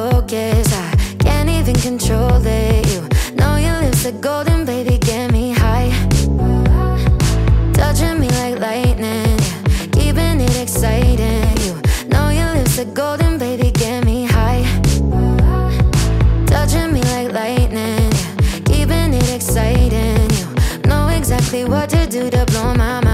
focus. I can't even control it. You know your lips are golden, baby, get me high. Touching me like lightning Keeping it exciting. You know your lips are golden, baby, get me high. Touching me like lightning Keeping it exciting. You know exactly what to do to blow my mind.